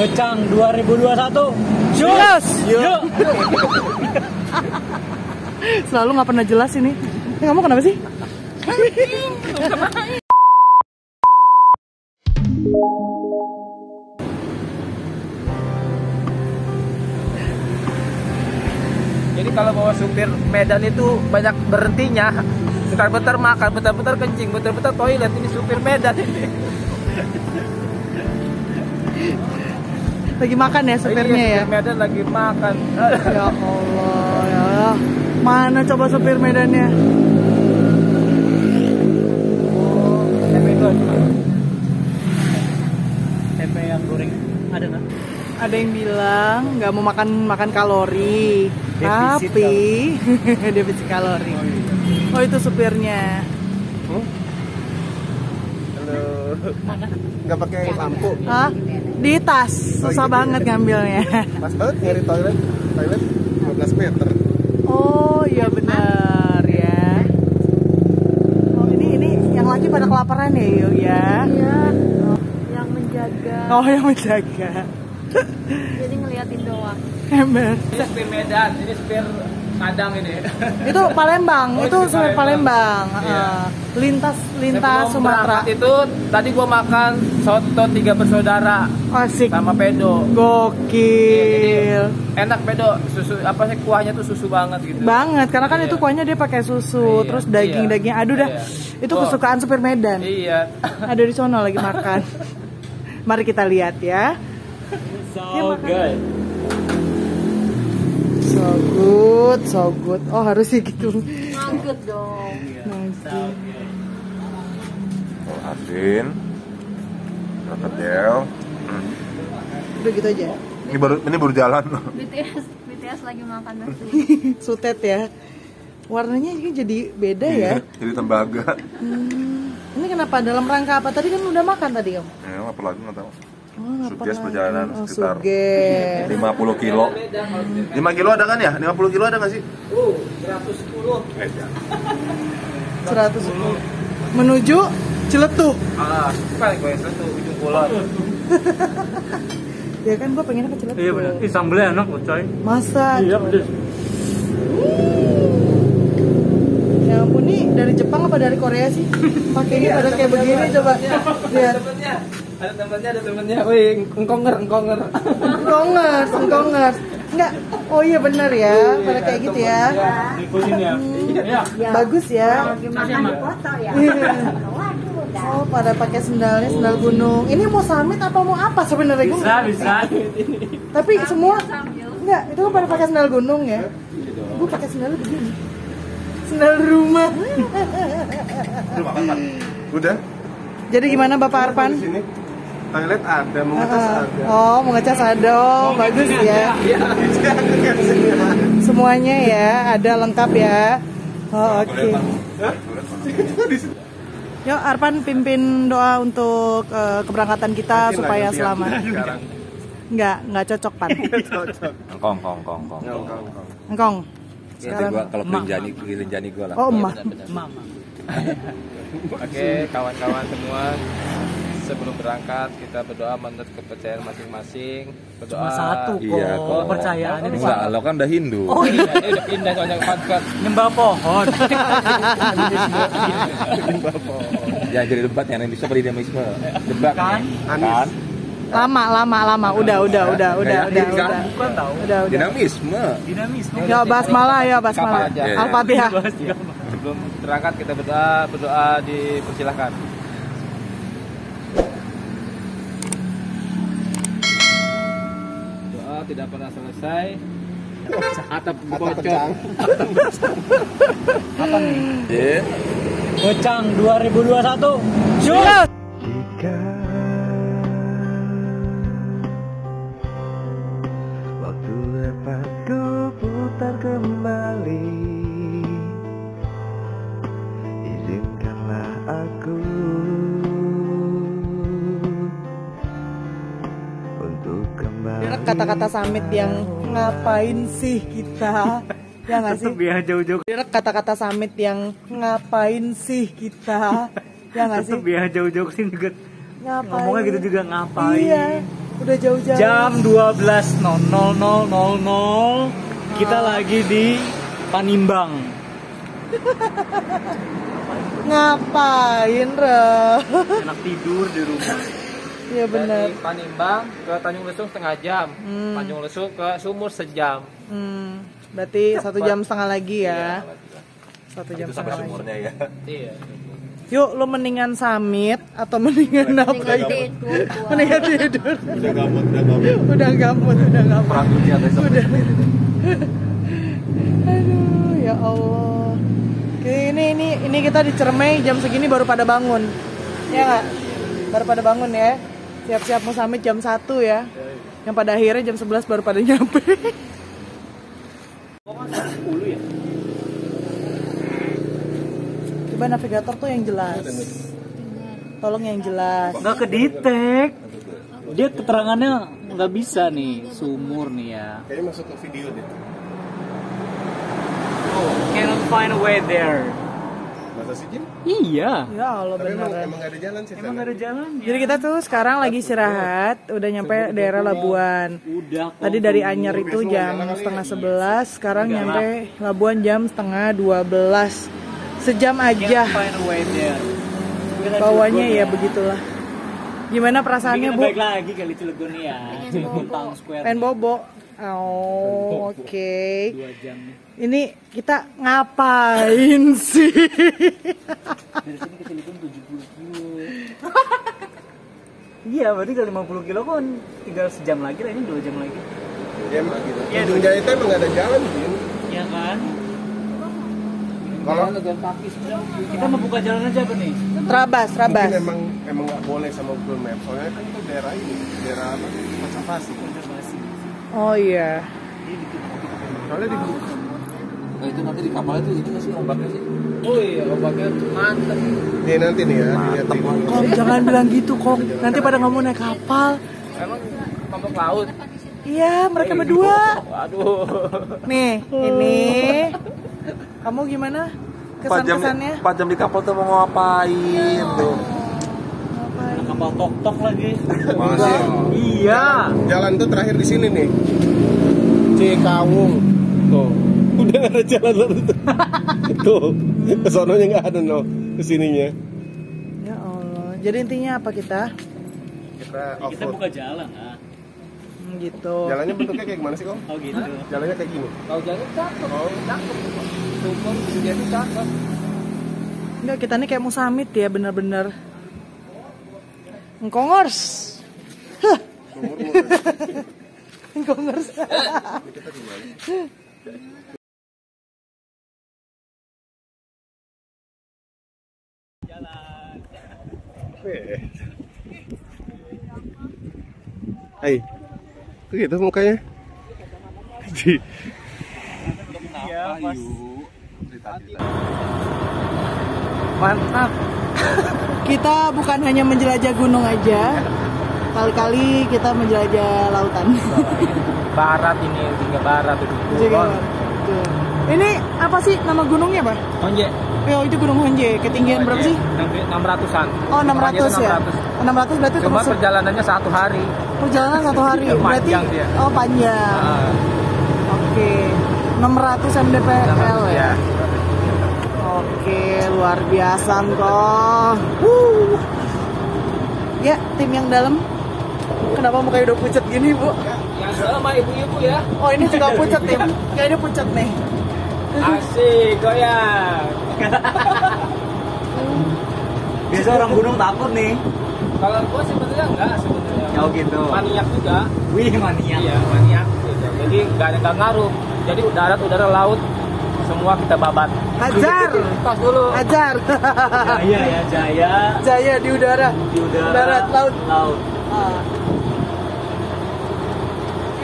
Gocang 2021. Jelas. Yuk. Selalu nggak pernah jelas ini. Ini kamu kenapa sih? Jadi kalau bawa supir Medan itu banyak berhentinya. Bentar-bentar makan, bentar-bentar kencing, bentar-bentar toilet. Ini supir Medan ini. Lagi makan ya supirnya Iya, ya. supir Medan lagi makan. Ya Allah ya. Mana coba supir Medannya? Tempe dua cuma. Tempe yang goreng ada nggak? Ada yang bilang nggak mau makan makan kalori, Defisit tapi defisit kalori. Oh itu supirnya. Halo. Nggak pakai lampu Hah? Di tas, susah banget ngambilnya. pas banget nyari toilet toilet 15 meter Oh iya benar ya. Oh ini ini yang lagi pada kelaparan ya yuk ya. Iya, yang menjaga. Oh yang menjaga. Jadi ngeliatin doang. Ember. Ini supir Medan, ini supir Padang ini. Itu Palembang, Oh, itu itu supir Palembang. Iya. Heeh. Lintas lintas Sebelum Sumatera. Itu tadi gua makan soto tiga bersaudara Asik. sama pedo. Gokil. Enak pedo, susu apa sih kuahnya tuh susu banget gitu. Banget, karena kan Iya. itu kuahnya dia pakai susu, Iya, terus daging-daging. Aduh dah. Iya. Itu Oh. kesukaan supir Medan. Iya. Ada di sono lagi makan. Mari kita lihat ya. So good. So good, so good. Oh harus sih gitu. Ngangkut dong. Nah, Adin dapat Del Udah gitu aja. ini baru ini baru jalan BTS, BTS lagi makan nasi. Sutet ya. Warnanya ini jadi beda ya. jadi tembaga Hmm, ini kenapa? Dalam rangka apa? Tadi kan udah makan tadi om. ya apa lagi nggak tahu Oh, Suges perjalanan oh, sekitar Suges. 50 kilo 5 kilo ada kan ya 50 kilo ada nggak sih Uh, 110. eh, ya. 110 menuju Ciletuh. Ah, bukan gue satu ujung kulon. Ya kan gua pengennya ke Ciletuh. Iya benar. Ih sambelnya enak loh coy. Masa? Iya benar. Ya ampun nih dari Jepang apa dari Korea sih? Pakainya pada kayak begini coba. Lihat. Ada temennya, ada temennya. Wih, engkonger, engkonger. Engkongers, engkongers. Enggak. Oh iya benar ya. Pada kayak gitu ya. Ngikutin ya. Iya. Bagus ya. Gimana foto ya? Iya. Oh, pada pakai sendalnya sendal gunung. Ini mau summit apa mau apa sebenarnya? Bisa bisa. Tapi semua enggak, itu kan pada pakai sendal gunung ya. Gue pakai sendal begini. Sendal rumah. Udah udah Jadi gimana Bapak Arpan? Toilet ada mau ngecas Ah, ada Oh, mau ngecas ada. Oh, bagus ya. Semuanya ya, ada lengkap ya. Oh, oke. Yuk Arpan pimpin doa untuk eh, keberangkatan kita supaya selamat. sekarang Enggak, enggak cocok Pan. cocok Kong, kong, kong, kong. Ngongkong. Engkong. Nanti Sekarang. gua kalau kelinjani, kelinjani gua lah. Oh, emak. Oke, kawan-kawan semua. Sebelum berangkat, kita berdoa menurut kepercayaan masing-masing. Berdoa. Cuma satu kok. Iya, kok. Di Enggak, lo kan udah Hindu. Oh Iya, ini udah pindah soalnya ke podcast. Nyembah pohon. Jangan jadi debat yang bisa berdinamisme. Debat Kan? kan? Lama, lama, lama. Udah, udah, udah, udah, Kayak udah, ini kan? udah. Bukan tahu. Udah, udah. Dinamisme. Dinamis. Ya basmalah ya basmalah. Kapan aja. Iya, iya. Al-Fatihah. Bahas juga. Sebelum berangkat kita berdoa, berdoa dipersilahkan. Doa tidak pernah selesai. Atap bocor. Apa nih? Gocang 2021. Jelas. Kata-kata samit yang ngapain sih kita? Ya nggak sih? Ya jauh-jauh. Kata-kata samit yang ngapain sih kita? Ya nggak sih? Ya jauh-jauh ke sini juga. Ngapain? Ngomongnya gitu juga ngapain. Iya. Udah jauh-jauh. Jam 12.00.00 kita lagi di Panimbang. Ngapain, Re? Enak tidur di rumah. Iya benar. Dari Panimbang ke Tanjung Lesung setengah jam. Hmm. Tanjung Lesung ke Sumur sejam. Hmm, berarti satu jam setengah lagi ya. Iya, Satu jam Itu sampai setengah lagi. sumurnya ya. Iya. Yuk, lo mendingan summit atau mendingan apa? Mendingan yuk? tidur. Mendingan tidur. Udah gamut, udah gamut. Udah gamut, udah gamut. Perang dunia besok. Udah. Aduh, ya Allah. Oke, ini ini ini kita di Cermai jam segini baru pada bangun. Ya nggak? Baru pada bangun ya. Siap-siap mau summit jam 1 ya. Yang pada akhirnya jam 11 baru pada nyampe. Coba navigator tuh yang jelas. Tolong yang jelas. Nggak kedetek. Dia keterangannya nggak bisa nih, sumur nih ya. Kayaknya masuk ke video deh. Oh, cannot find a way there. Masa sih Jim? Iya. Ya Allah Tapi emang, beneran. emang gak ada jalan sih. Emang nggak ada jalan. Jadi kita tuh sekarang lagi istirahat, udah nyampe daerah Labuan. Udah. kok. Tadi dari Anyer itu jam setengah sebelas, sekarang nyampe Labuan jam setengah dua belas. Sejam aja bawanya Cilegon ya begitulah. Gimana perasaannya bu? baik lagi kali Cilegon ya. Town Square. Pengen bobo. Oh, oke. Dua jam nih. Ini kita ngapain sih? Dari sini ke Cilegon 70 kilo. Iya, berarti kalau 50 kilo kan tinggal sejam lagi lah ini dua jam lagi. Ya, emang gitu. Iya, Ujung Jaya itu emang gak ada jalan, Jim. Iya kan? Kalau Kita mau buka jalan aja apa nih? Rabas, rabas. mungkin emang emang nggak boleh sama Google Maps. Soalnya kan itu daerah ini, daerah apa? Konservasi. Konservasi. Oh iya. Soalnya di Nah itu nanti di kapal itu itu nggak sih ombaknya sih? Oh iya, ombaknya mantep. Nih nanti nih ya, di Kok jangan bilang gitu kok. Nanti pada nggak mau naik kapal. Emang mabok laut. Iya, mereka berdua. Waduh. Nih, ini. Kamu gimana? Kesan-kesannya? 4 jam di kapal tuh mau ngapain tuh? Ada kapal tok-tok lagi. Masih. Iya. Jalan tuh terakhir di sini nih. Cikawung. Tuh. Udah gak ada jalan lalu tuh. tuh. Kesononya nggak ada no. Ke sininya. Ya Allah. Jadi intinya apa kita? Kita off Kita buka jalan ah. Hmm, gitu. Jalannya bentuknya kayak gimana sih kok? Oh gitu. Jalannya kayak gini. Kalau jalan cakep. Cakep. Sumur jadi cakep. Enggak, kita nih kayak mau summit ya, bener-bener. Engkongers. Hah. Engkongers. Hai. Tuh gitu mukanya. Ji. Mantap. Kita bukan hanya menjelajah gunung aja. Kali-kali kita menjelajah lautan. Barat ini, tinggal barat itu. Ini apa sih nama gunungnya, Pak? Onje. Oh, itu Gunung Honje. Ketinggian berapa sih? 600-an. Oh, 600 ya. 600. 600 berarti Cuma termasuk perjalanannya satu hari. perjalanan satu hari. Berarti dia. oh panjang. Ah, Oke. 600 mdpl ya. ya. Oke, luar biasa kok. Wuh. Ya, tim yang dalam. Kenapa mukanya udah pucat gini, Bu? Yang sama ibu-ibu ya. Oh, ini juga pucat, tim. Kayaknya pucat nih. Asik, goyang. Biasa orang gunung takut nih. Kalau gua sebenarnya enggak sebenarnya. Oh gitu. Maniak juga. Wih mania. Iya, maniak gitu. Jadi enggak ada enggak ngaruh. Jadi darat, udara, laut semua kita babat. Hajar. Tas dulu. Hajar. Jaya ya Jaya Jaya di udara. di udara. Darat, laut. Laut. Ah.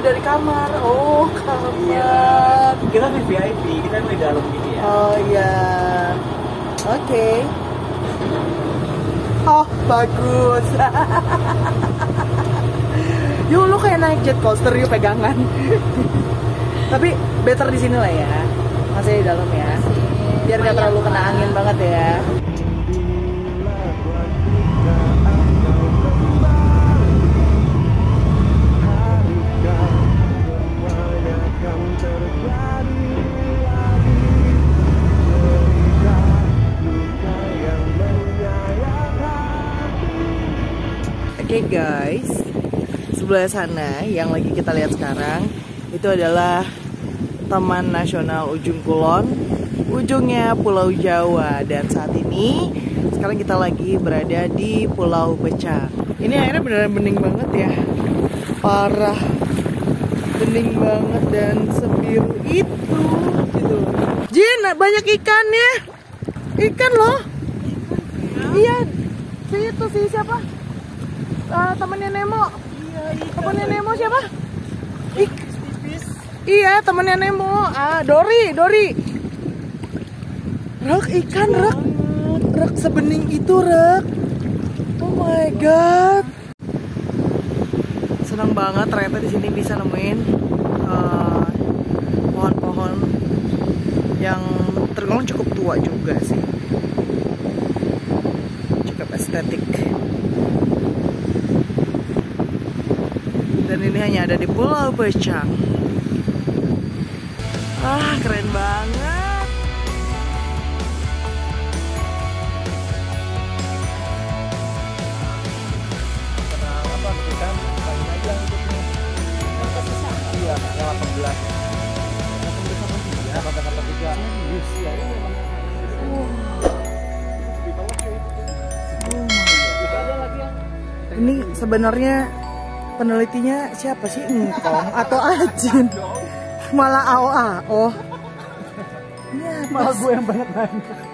View dari kamar. Oh, kamar. Iya. Kita di VIP, kita di dalam gitu ya. Oh iya. Oke. Oh, bagus. yuk lu kayak naik jet coaster yuk pegangan. Tapi better di sini lah ya. Masih di dalam ya. Biar gak terlalu kena angin banget ya. Oke okay guys, sebelah sana yang lagi kita lihat sekarang itu adalah Taman Nasional Ujung Kulon, ujungnya Pulau Jawa dan saat ini sekarang kita lagi berada di Pulau Pecah. Ini airnya benar-benar bening banget ya, parah bening banget dan sebiru itu gitu. Jin, banyak ikannya, ikan loh. Iya, si itu si siapa? Eh, temennya Nemo. Temennya Nemo siapa? Ik Iya, temennya Nemo. Ah, Dori, Dori. Rek, ikan, rek. Rek sebening itu, rek. Oh my god. Senang banget ternyata di sini bisa nemuin eh, pohon-pohon yang tergolong cukup tua juga sih. Cukup estetik. Dan ini hanya ada di Pulau Pecang. Ah, keren banget. Ini sebenarnya penelitinya siapa sih? Engkong atau Ajin? Malah AOA. Oh. Ini apa? Malah gue yang banyak nanya.